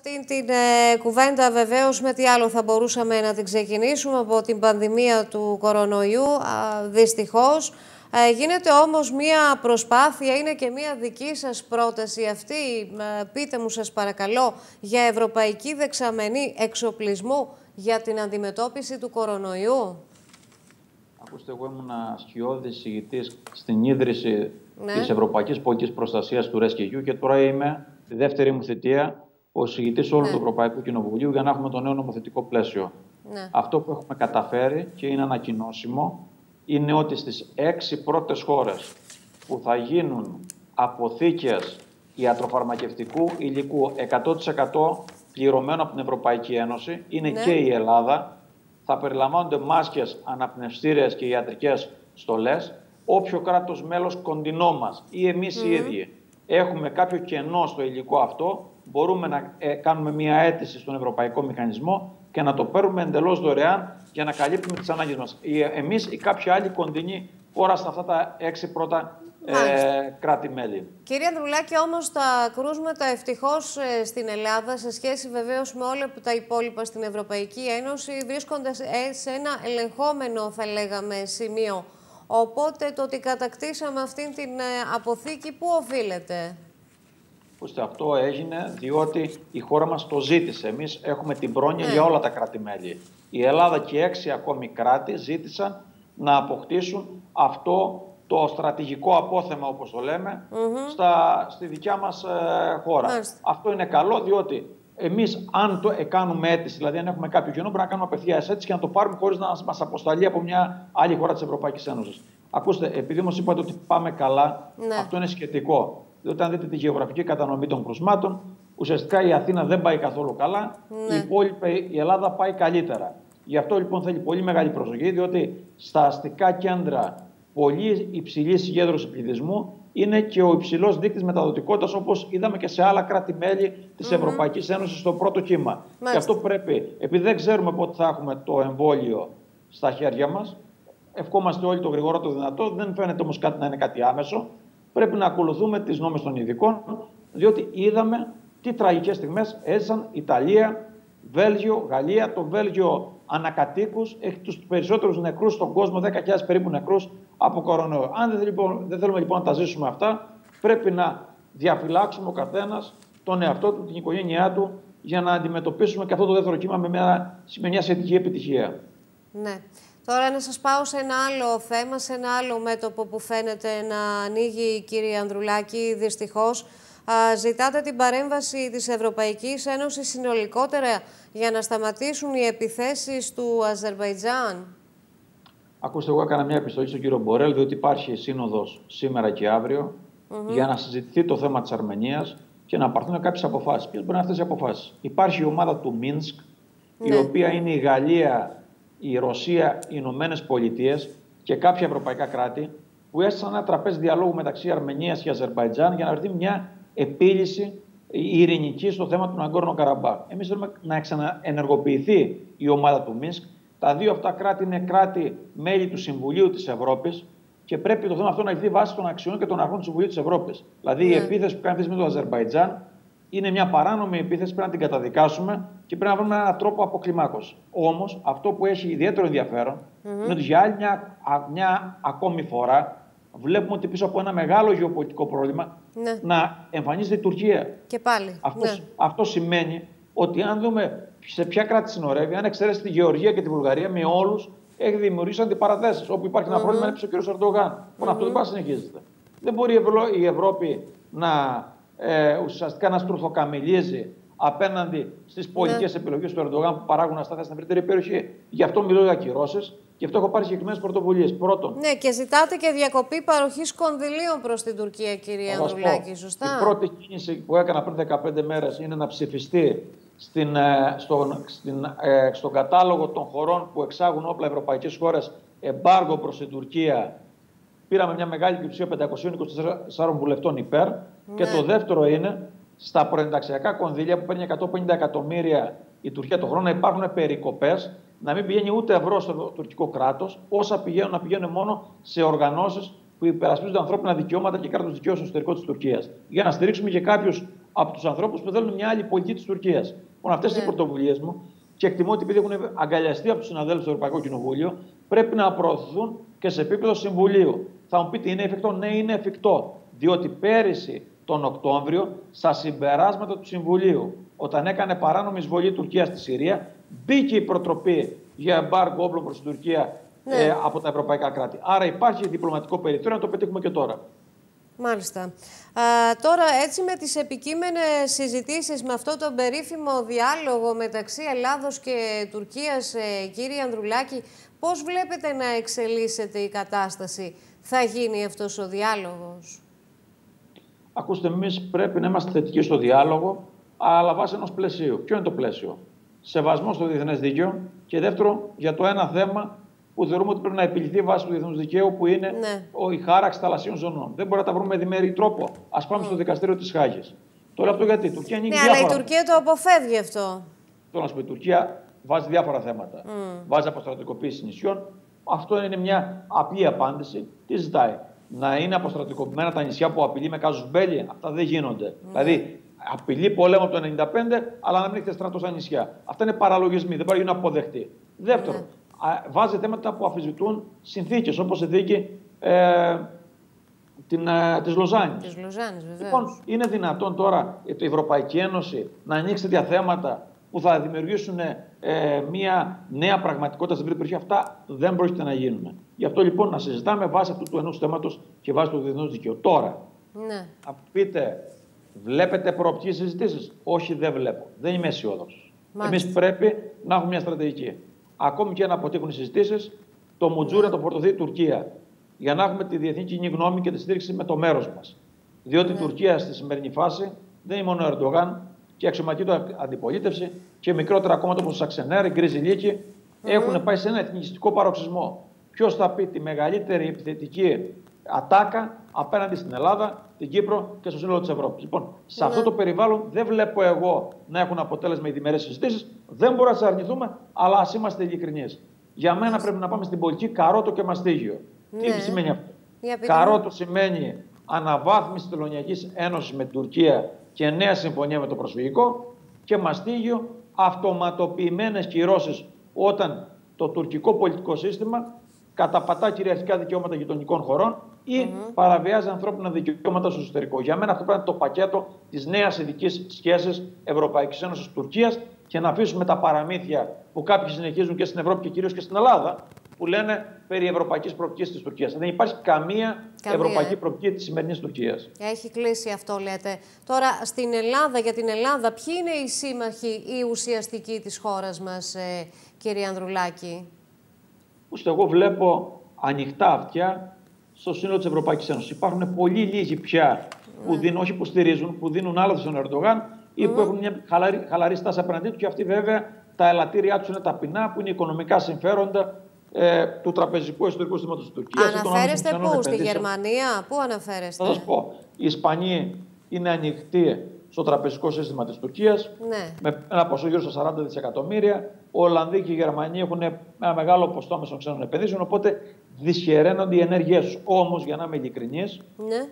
Αυτή την ε, κουβέντα βεβαίως με τι άλλο θα μπορούσαμε να την ξεκινήσουμε από την πανδημία του κορονοϊού, α, δυστυχώς. Ε, γίνεται όμως μία προσπάθεια, είναι και μία δική σας πρόταση αυτή, ε, πείτε μου σας παρακαλώ, για ευρωπαϊκή δεξαμενή εξοπλισμού για την αντιμετώπιση του κορονοϊού. Ακούστε, εγώ ήμουν σκιώδη ηγητή στην ίδρυση ναι. της Ευρωπαϊκής Πολιτικής Προστασίας του ΡΕΣΚΙΓΙΟΥ και τώρα είμαι τη δεύτερη μου θητεία ω ηγητή όλου ναι. του Ευρωπαϊκού Κοινοβουλίου για να έχουμε το νέο νομοθετικό πλαίσιο. Ναι. Αυτό που έχουμε καταφέρει και είναι ανακοινώσιμο είναι ότι στις έξι πρώτες χώρες που θα γίνουν αποθήκες ιατροφαρμακευτικού υλικού 100% πληρωμένο από την Ευρωπαϊκή Ένωση είναι ναι. και η Ελλάδα. Θα περιλαμβάνονται μάσκες, αναπνευστήρες και ιατρικές στολές. Όποιο κράτος μέλος κοντινό μας ή εμείς οι ίδιοι έχουμε κάποιο κενό στο υλικό αυτό, μπορούμε να ε, κάνουμε μια αίτηση στον Ευρωπαϊκό Μηχανισμό και να το παίρνουμε εντελώς δωρεάν για να καλύπτουμε τις ανάγκες μας. Εμείς ή κάποια άλλη κοντινή χώρα στα αυτά τα έξι πρώτα ε, κράτη-μέλη. Κύριε Ανδρουλάκη, όμως τα κρούσματα ευτυχώς ε, στην Ελλάδα, σε σχέση βεβαίως με όλα τα υπόλοιπα στην Ευρωπαϊκή Ένωση, βρίσκονται σε ένα ελεγχόμενο, θα λέγαμε, σημείο. Οπότε το ότι κατακτήσαμε αυτή την ε, αποθήκη, πού οφείλεται; Ακούστε, αυτό έγινε διότι η χώρα μας το ζήτησε. Εμείς έχουμε την πρόνοια ναι. για όλα τα κράτη-μέλη. Η Ελλάδα και έξι ακόμη κράτη ζήτησαν να αποκτήσουν αυτό το στρατηγικό απόθεμα, όπως το λέμε, στα, στη δικιά μας ε, χώρα. Αυτό είναι καλό διότι εμείς αν το ε, κάνουμε αίτηση, δηλαδή αν έχουμε κάποιο κενό, πρέπει να κάνουμε απευθεία αίτηση και να το πάρουμε χωρίς να μας αποσταλεί από μια άλλη χώρα της Ευρωπαϊκής Ένωσης. Ακούστε, επειδή όμω είπατε ότι πάμε καλά, ναι. αυτό είναι σχετικό. Διότι αν δείτε τη γεωγραφική κατανομή των κρουσμάτων, ουσιαστικά η Αθήνα δεν πάει καθόλου καλά, ναι. η υπόλοιπη η Ελλάδα πάει καλύτερα. Γι' αυτό λοιπόν θέλει πολύ μεγάλη προσοχή, διότι στα αστικά κέντρα πολύ υψηλής συγκέντρωσης πληθυσμού είναι και ο υψηλός δείκτης μεταδοτικότητας, όπως είδαμε και σε άλλα κράτη-μέλη της mm -hmm. Ευρωπαϊκής Ένωσης στο πρώτο κύμα. Και αυτό πρέπει, επειδή δεν ξέρουμε πότε θα έχουμε το εμβόλιο στα χέρια μας, ευχόμαστε όλοι το γρηγορότερο δυνατό, δεν φαίνεται όμως κάτι να είναι κάτι άμεσο πρέπει να ακολουθούμε τις νόμες των ειδικών, διότι είδαμε τι τραγικές στιγμές έζησαν Ιταλία, Βέλγιο, Γαλλία. Το Βέλγιο ανακατοίκους έχει τους περισσότερους νεκρούς στον κόσμο, 10.000 περίπου νεκρούς από κορονοϊό. Αν δεν, λοιπόν, δεν θέλουμε λοιπόν να τα ζήσουμε αυτά, πρέπει να διαφυλάξουμε ο καθένας τον εαυτό του, την οικογένειά του, για να αντιμετωπίσουμε και αυτό το δεύτερο κύμα με μια, με μια σχετική επιτυχία. Ναι. Τώρα να σας πάω σε ένα άλλο θέμα, σε ένα άλλο μέτωπο που φαίνεται να ανοίγει κύριε Ανδρουλάκη, δυστυχώς. ζητάτε την παρέμβαση της Ευρωπαϊκής Ένωσης συνολικότερα για να σταματήσουν οι επιθέσεις του Αζερβαϊτζάν; Ακούστε, εγώ έκανα μια επιστολή στον κύριο Μπορέλ, διότι υπάρχει σύνοδος σήμερα και αύριο για να συζητηθεί το θέμα της Αρμενίας και να πάρθουν κάποιες αποφάσεις. Ποιες μπορεί να αυτές οι αποφάσεις; Υπάρχει η ομάδα του Μίνσκ, η ναι. οποία είναι η Γαλλία, η Ρωσία, οι Ηνωμένες Πολιτείες και κάποια ευρωπαϊκά κράτη που έστεισαν ένα τραπέζι διαλόγου μεταξύ Αρμενίας και Αζερβαϊτζάν για να βρεθεί μια επίλυση ειρηνική στο θέμα του Ναγκόρνο Καραμπάχ. Εμείς θέλουμε να ξαναενεργοποιηθεί η ομάδα του Μίνσκ. Τα δύο αυτά κράτη είναι κράτη μέλη του Συμβουλίου της Ευρώπης και πρέπει το θέμα αυτό να λυθεί βάσει των αξιών και των αρχών του Συμβουλίου της Ευρώπης. Δηλαδή, η ναι. επίθεση που κάνει με το Αζερβαϊτζάν είναι μια παράνομη επίθεση, πρέπει να την καταδικάσουμε και πρέπει να βρούμε έναν τρόπο αποκλιμάκωσης. Όμως, αυτό που έχει ιδιαίτερο ενδιαφέρον mm -hmm. είναι ότι για άλλη μια, μια ακόμη φορά βλέπουμε ότι πίσω από ένα μεγάλο γεωπολιτικό πρόβλημα ναι. να εμφανίζεται η Τουρκία. Και πάλι. Αυτός, ναι. αυτό σημαίνει ότι αν δούμε σε ποια κράτη συνορεύει, αν εξαιρέσει τη Γεωργία και τη Βουλγαρία, με όλους έχει δημιουργήσει αντιπαραθέσεις. Όπου υπάρχει mm -hmm. ένα πρόβλημα, είναι ο κ. Ερντογάν. Mm -hmm. αυτό δεν πάει να συνεχίζεται. Δεν μπορεί η Ευρώπη να ε, ουσιαστικά να στρουθοκαμιλίζει απέναντι στις πολιτικές ναι. επιλογές του Ερντογάν που παράγουν αστάθεια στην ευρύτερη περιοχή. Γι' αυτό μιλώ για ακυρώσει και αυτό έχω πάρει συγκεκριμένες πρωτοβουλίες. Πρώτον. Ναι, και ζητάτε και διακοπή παροχής κονδυλίων προς την Τουρκία, κυρία Ανδρουλάκη. Σωστά; Η πρώτη κίνηση που έκανα πριν 15 μέρες είναι να ψηφιστεί στην, ε, στον, στην, ε, στον κατάλογο των χωρών που εξάγουν όπλα ευρωπαϊκές χώρες εμπάργο προς την Τουρκία. Πήραμε μια μεγάλη πλειοψηφία 524 βουλευτών υπέρ. Και ναι. το δεύτερο είναι στα προενταξιακά κονδύλια που παίρνει 150 εκατομμύρια η Τουρκία το χρόνο να υπάρχουν περικοπές, να μην πηγαίνει ούτε ευρώ στο τουρκικό κράτος, όσα πηγαίνουν να πηγαίνουν μόνο σε οργανώσεις που υπερασπίζονται ανθρώπινα δικαιώματα και κράτος δικαίου στο εσωτερικό της Τουρκίας. Για να στηρίξουμε και κάποιους από τους ανθρώπους που θέλουν μια άλλη πολιτική της Τουρκίας. Λοιπόν, αυτές ναι. οι πρωτοβουλίες μου και εκτιμώ ότι επειδή έχουν αγκαλιαστεί από τους συναδέλφους του Ευρωπαϊκού Κοινοβούλιο, πρέπει να προωθηθούν και σε επίπεδο Συμβουλίου. Θα μου πείτε, είναι εφικτό; Ναι, είναι εφικτό. Διότι πέρυσι τον Οκτώβριο, στα συμπεράσματα του Συμβουλίου, όταν έκανε παράνομη εισβολή Τουρκία στη Συρία, μπήκε η προτροπή για εμπάργκο όπλων προς την Τουρκία ναι. ε, από τα ευρωπαϊκά κράτη. Άρα υπάρχει διπλωματικό περιθώριο να το πετύχουμε και τώρα. Μάλιστα. Α, τώρα έτσι με τις επικείμενες συζητήσεις με αυτό τον περίφημο διάλογο μεταξύ Ελλάδος και Τουρκίας, ε, κύριε Ανδρουλάκη, πώς βλέπετε να εξελίσσεται η κατάσταση, θα γίνει αυτός ο διάλογος; Ακούστε, εμείς πρέπει να είμαστε θετικοί στο διάλογο, αλλά βάσει ενός πλαισίου. Ποιο είναι το πλαίσιο, Σεβασμό στο διεθνές δίκαιο και δεύτερο, για το ένα θέμα που θεωρούμε ότι πρέπει να επιληθεί βάσει του διεθνούς δικαίου, που είναι ναι. ο, η χάραξη θαλασσίων ζωνών. Δεν μπορεί να τα βρούμε με διμέρη τρόπο. Α πάμε στο δικαστήριο της Χάγης. Τώρα αυτό γιατί. Η Τουρκία ανοίγει ναι, διάφορα... αλλά η Τουρκία το αποφεύγει αυτό. Τώρα να σου πω, η Τουρκία βάζει διάφορα θέματα. Mm. Βάζει αποστρατικοποίηση νησιών. Αυτό είναι μια απλή απάντηση. Τι ζητάει; Να είναι αποστρατικοποιημένα τα νησιά που απειλεί με κάζους μπέλη. Αυτά δεν γίνονται. Mm. Δηλαδή, απειλεί πόλεμο από το 1995, αλλά να μην έχετε στρατό στα νησιά. Αυτά είναι παραλογισμοί. Δεν μπορεί να αποδεχτεί. Δεύτερον, mm βάζει θέματα που αφισβητούν συνθήκες, όπως η δίκη ε, την, ε, της Λοζάνης. Της Λοζάνης, βεβαίως. Λοιπόν, είναι δυνατόν τώρα η Ευρωπαϊκή Ένωση να ανοίξει τέτοια θέματα που θα δημιουργήσουν ε, μια νέα πραγματικότητα στην περιοχή. Αυτά δεν πρόκειται να γίνουν. Γι' αυτό λοιπόν να συζητάμε βάσει αυτού του ενός θέματος και βάσει του διεθνούς δικαίου. Τώρα, ναι. θα πείτε, βλέπετε προοπτικές συζητήσεις; Όχι, δεν βλέπω. Δεν είμαι αισιόδοξος. Εμείς πρέπει να έχουμε μια στρατηγική ακόμη και να αποτύχουν οι συζητήσεις, το Μουτζούρι να το φορτωθεί η Τουρκία. Για να έχουμε τη διεθνή κοινή γνώμη και τη στήριξη με το μέρος μας. Διότι η ναι. Τουρκία στη σημερινή φάση δεν είναι μόνο ο Ερντογάν και η αξιωματική του αντιπολίτευση και μικρότερα κόμματα όπως ο Σαξενέρ, η Γκρίζη Λίκη έχουν πάει σε ένα εθνικιστικό παροξισμό. Ποιος θα πει τη μεγαλύτερη επιθετική ατάκα απέναντι στην Ελλάδα, την Κύπρο και στο σύνολο της Ευρώπης. Λοιπόν, σε αυτό ναι. το περιβάλλον δεν βλέπω εγώ να έχουν αποτέλεσμα οι διμερέ συζητήσεις. Δεν μπορούμε να τι αρνηθούμε, αλλά ας είμαστε ειλικρινείς. Για μένα πρέπει να πάμε στην πολιτική καρότο και μαστίγιο. Τι ναι. σημαίνει αυτό; Καρότο σημαίνει αναβάθμιση της Τελωνιακής Ένωσης με την Τουρκία και νέα συμφωνία με το προσφυγικό. Και μαστίγιο αυτοματοποιημένες κυρώσεις όταν το τουρκικό πολιτικό σύστημα καταπατά κυριαρχικά δικαιώματα γειτονικών χωρών ή mm-hmm. παραβιάζει ανθρώπινα δικαιώματα στο εσωτερικό. Για μένα αυτό πρέπει να είναι το πακέτο της νέας ειδικής σχέσης Ευρωπαϊκής Ένωση Τουρκία και να αφήσουμε τα παραμύθια που κάποιοι συνεχίζουν και στην Ευρώπη και κυρίως και στην Ελλάδα που λένε περί ευρωπαϊκής προοπτικής της Τουρκίας. Δεν υπάρχει καμία, καμία. ευρωπαϊκή προοπτική της σημερινής Τουρκίας. Έχει κλείσει αυτό, λέτε. Τώρα, στην Ελλάδα, για την Ελλάδα, ποιοι είναι οι σύμμαχοι ή ουσιαστικοί της χώρας μας, ε, κύριε Ανδρουλάκη; Ώστε εγώ βλέπω ανοιχτά αυτιά στο σύνολο της Ευρωπαϊκής Ένωσης. Υπάρχουν πολλοί λίγοι πια που ναι. δίνουν, όχι που στηρίζουν, που δίνουν άλλα στον Ερντογάν ή που έχουν μια χαλαρή, χαλαρή στάση απέναντί του και αυτοί βέβαια τα ελαττήριά τους είναι ταπεινά, που είναι οικονομικά συμφέροντα ε, του τραπεζικού εσωτερικού συστήματος της Τουρκίας. Αναφέρεστε πού, στη Γερμανία, πού αναφέρεστε; Θα σας πω. Οι Ισπανοί είναι ανοιχτοί στο τραπεζικό σύστημα της Τουρκίας ναι. με ένα ποσό γύρω στα 40 δισεκατομμύρια. Ο Ολλανδοί και οι Γερμανοί έχουν ένα μεγάλο ποστό άμεσων ξένων επενδύσεων, οπότε δυσχεραίνονται οι ενέργειές τους. Όμως, για να είμαι ειλικρινής, ναι.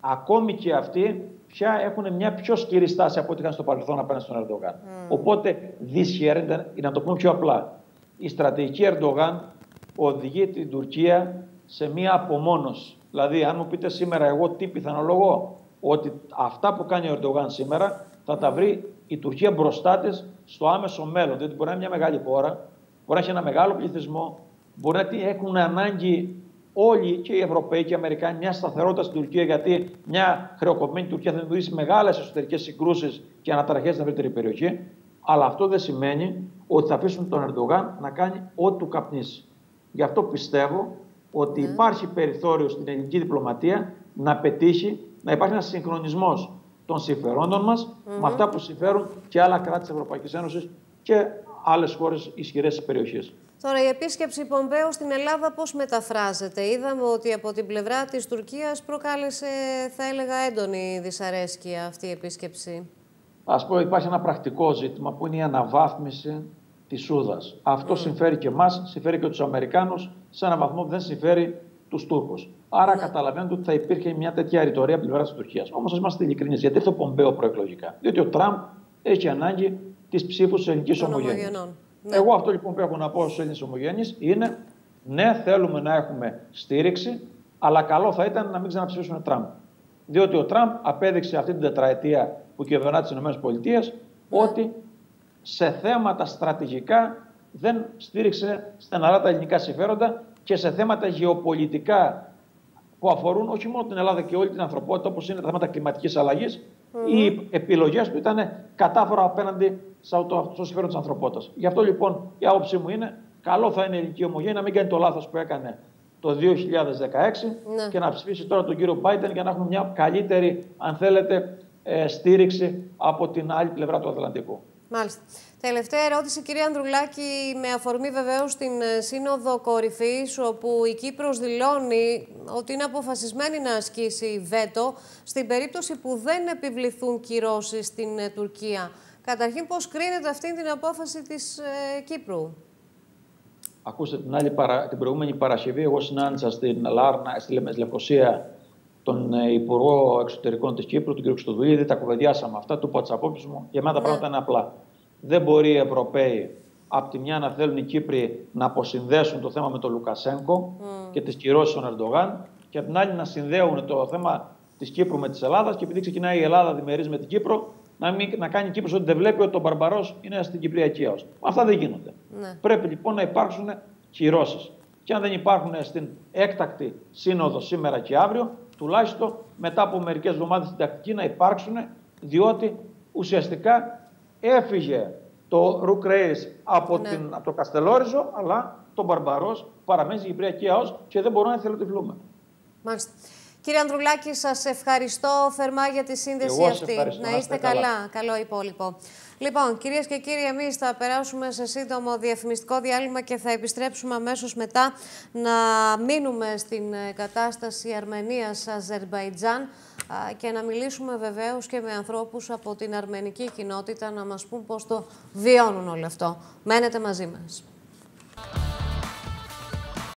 ακόμη και αυτοί πια έχουν μια πιο σκληρή στάση από ό,τι είχαν στο παρελθόν απέναντι στον Ερντογάν. Mm. Οπότε δυσχεραίνεται, να το πούμε πιο απλά, η στρατηγική Ερντογάν οδηγεί την Τουρκία σε μια απομόνωση. Δηλαδή, αν μου πείτε σήμερα εγώ τι πιθανολογώ, ότι αυτά που κάνει ο Ερντογάν σήμερα θα τα βρει η Τουρκία μπροστά της στο άμεσο μέλλον. Διότι μπορεί να είναι μια μεγάλη χώρα, μπορεί να έχει ένα μεγάλο πληθυσμό, μπορεί να έχουν ανάγκη όλοι και οι Ευρωπαίοι και οι Αμερικάνοι μια σταθερότητα στην Τουρκία, γιατί μια χρεοκοπημένη Τουρκία θα δημιουργήσει μεγάλες εσωτερικές συγκρούσεις και αναταραχές στην ευρύτερη περιοχή. Αλλά αυτό δεν σημαίνει ότι θα αφήσουν τον Ερντογάν να κάνει ό,τι του καπνίσει. Γι' αυτό πιστεύω ότι ναι. υπάρχει περιθώριο στην ελληνική διπλωματία να πετύχει να υπάρχει ένας συγχρονισμός των συμφερόντων μας με αυτά που συμφέρουν και άλλα κράτη της Ευρωπαϊκής Ένωσης και άλλες χώρες ισχυρές της περιοχής. Τώρα, η επίσκεψη Πομπέου στην Ελλάδα πώς μεταφράζεται; Είδαμε ότι από την πλευρά της Τουρκίας προκάλεσε, θα έλεγα, έντονη δυσαρέσκεια αυτή η επίσκεψη. Ας πω, υπάρχει ένα πρακτικό ζήτημα που είναι η αναβάθμιση της Σούδας. Αυτό συμφέρει και εμάς, συμφέρει και τους Αμερικάνους, σε έναν βαθμό δεν συμφέρει τους Τούρκους. Άρα ναι. καταλαβαίνετε ότι θα υπήρχε μια τέτοια ρητορία από πλευράς της Τουρκίας. Όμως ας είμαστε ειλικρινείς, γιατί αυτό Πομπέο προεκλογικά. Διότι ο Τραμπ έχει ανάγκη τι ψήφους της ελληνικής ομογένειας. Ναι. Εγώ αυτό λοιπόν που έχω να πω στου Έλληνες ομογένειες είναι ναι, θέλουμε να έχουμε στήριξη, αλλά καλό θα ήταν να μην ξαναψηφίσουν Τραμπ. Διότι ο Τραμπ απέδειξε αυτή την τετραετία που κυβερνά τις ΗΠΑ ναι. ότι σε θέματα στρατηγικά δεν στήριξε στεναρά τα ελληνικά συμφέροντα και σε θέματα γεωπολιτικά που αφορούν όχι μόνο την Ελλάδα και όλη την ανθρωπότητα, όπως είναι τα θέματα κλιματικής αλλαγής, mm-hmm. οι επιλογές του ήταν κατάφορα απέναντι στο συμφέρον της ανθρωπότητας. Γι' αυτό λοιπόν η άποψή μου είναι καλό θα είναι η ελληνική ομογένεια να μην κάνει το λάθος που έκανε το 2016 ναι. και να ψηφίσει τώρα τον κύριο Biden για να έχουμε μια καλύτερη, αν θέλετε, ε, στήριξη από την άλλη πλευρά του Ατλαντικού. Μάλιστα. Τελευταία ερώτηση, κυρία Ανδρουλάκη, με αφορμή βεβαίως την ε, Σύνοδο Κορυφής, όπου η Κύπρος δηλώνει ότι είναι αποφασισμένη να ασκήσει βέτο στην περίπτωση που δεν επιβληθούν κυρώσεις στην ε, Τουρκία. Καταρχήν, πώς κρίνεται αυτή την απόφαση της ε, Κύπρου; Ακούστε, την, άλλη την προηγούμενη Παρασκευή, εγώ συνάντησα στην Λάρνα, στη Λευκοσία, τον Υπουργό Εξωτερικών της Κύπρου, τον κ. Χρυστοδουλίδη, τα κουβεντιάσαμε αυτά, του είπα τις απόψεις μου. Για μένα τα ναι. πράγματα είναι απλά. Δεν μπορεί οι Ευρωπαίοι από τη μια να θέλουν οι Κύπροι να αποσυνδέσουν το θέμα με τον Λουκασέγκο και τις κυρώσεις των Ερντογάν και από την άλλη να συνδέουν το θέμα της Κύπρου με της Ελλάδας και επειδή ξεκινάει η Ελλάδα διμερεί με την Κύπρο, να, μην, να κάνει η Κύπρος ότι δεν βλέπει ότι τον Μπαρμπαρός είναι στην Κυπριακή Έω. Αυτά δεν γίνονται. Ναι. Πρέπει λοιπόν να υπάρξουν κυρώσεις. Και αν δεν υπάρχουν στην έκτακτη σύνοδο σήμερα και αύριο, τουλάχιστον μετά από μερικές εβδομάδες στην τακτική να υπάρξουν, διότι ουσιαστικά έφυγε το Ρουκ από, ναι. από το Καστελόριζο, αλλά το Μπαρμπαρός παραμένει στην Κυπριακή ΑΟΣ και δεν μπορούμε να εθελοτυφλούμε. Μάλιστα. Κύριε Ανδρουλάκη, σας ευχαριστώ θερμά για τη σύνδεση αυτή. Να είστε καλά. καλά. Καλό υπόλοιπο. Λοιπόν, κυρίες και κύριοι, εμείς θα περάσουμε σε σύντομο διαφημιστικό διάλειμμα και θα επιστρέψουμε αμέσως μετά να μείνουμε στην ε, κατάσταση Αρμενία-Αζερβαϊτζάν και να μιλήσουμε βεβαίως και με ανθρώπους από την αρμενική κοινότητα να μας πούν πώς το βιώνουν όλο αυτό. Μένετε μαζί μας.